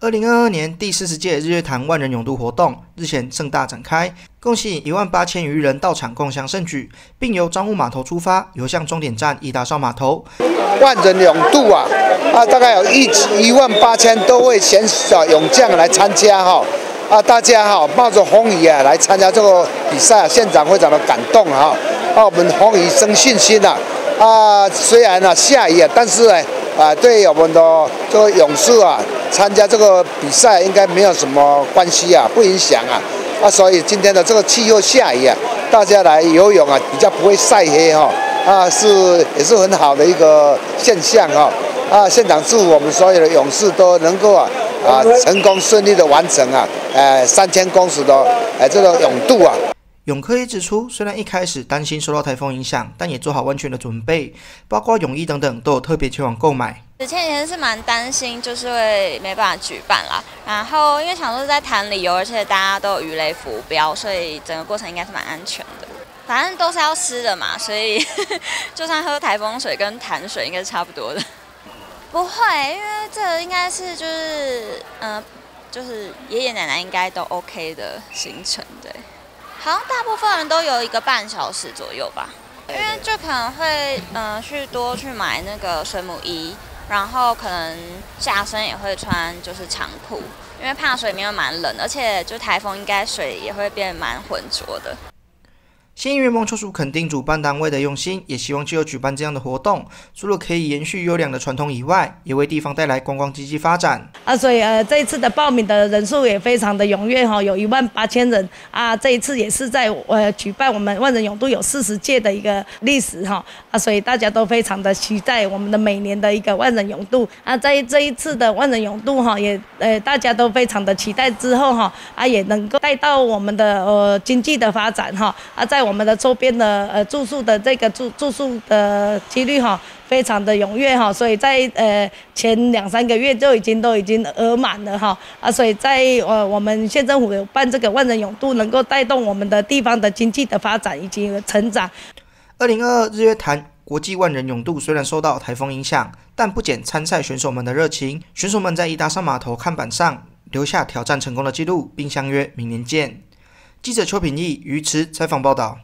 二零二二年第四十届日月潭万人泳渡活动日前盛大展开，共吸引一万八千余人到场共襄盛举，并由彰化码头出发，游向终点站伊达邵码头。万人泳渡啊，啊，大概有一一万八千多位选手泳将来参加哈，啊，大家哈冒着风雨啊来参加这个比赛，现场非常的感动哈，啊，我们风雨生信心呐，啊，虽然呢下雨啊，但是呢。啊对我们的这个勇士啊，参加这个比赛应该没有什么关系啊，不影响啊。啊，所以今天的这个气候下雨啊，大家来游泳啊，比较不会晒黑哈。啊，是也是很好的一个现象哈。啊，现场祝我们所有的勇士都能够啊啊成功顺利的完成啊，呃三千公尺的呃这个泳渡啊。泳客也指出，虽然一开始担心受到台风影响，但也做好完全的准备，包括泳衣等等都有特别前往购买。之前也是蛮担心，就是会没办法举办啦。然后因为想说在潭里游，而且大家都有鱼雷浮标，所以整个过程应该是蛮安全的。反正都是要湿的嘛，所以 就算喝台风水跟潭水应该是差不多的。不会，因为这应该是就是嗯，就是爷爷奶奶应该都 OK 的行程，对。好像大部分人都有一个半小时左右吧，因为就可能会嗯去多去买那个水母衣，然后可能下身也会穿就是长裤，因为怕水里面蛮冷，而且就台风应该水也会变蛮浑浊的。新月梦抽出肯定主办单位的用心，也希望只有举办这样的活动，除了可以延续优良的传统以外，也为地方带来观光经济发展。啊，所以呃，这一次的报名的人数也非常的踊跃哈，有一万八千人啊。这一次也是在呃举办我们万人泳渡有四十届的一个历史哈啊，所以大家都非常的期待我们的每年的一个万人泳渡啊。在这一次的万人泳渡哈，也呃大家都非常的期待之后哈啊，也能够带到我们的呃经济的发展哈啊，在我们的周边的呃住宿的这个住住宿的几率哈，非常的踊跃哈，所以在呃前两三个月就已经都已经额满了哈啊，所以在呃我们县政府办这个万人泳渡，能够带动我们的地方的经济的发展以及成长。二零二二日月潭国际万人泳渡虽然受到台风影响，但不减参赛选手们的热情。选手们在伊达上码头看板上留下挑战成功的记录，并相约明年见。记者邱品义、于池采访报道。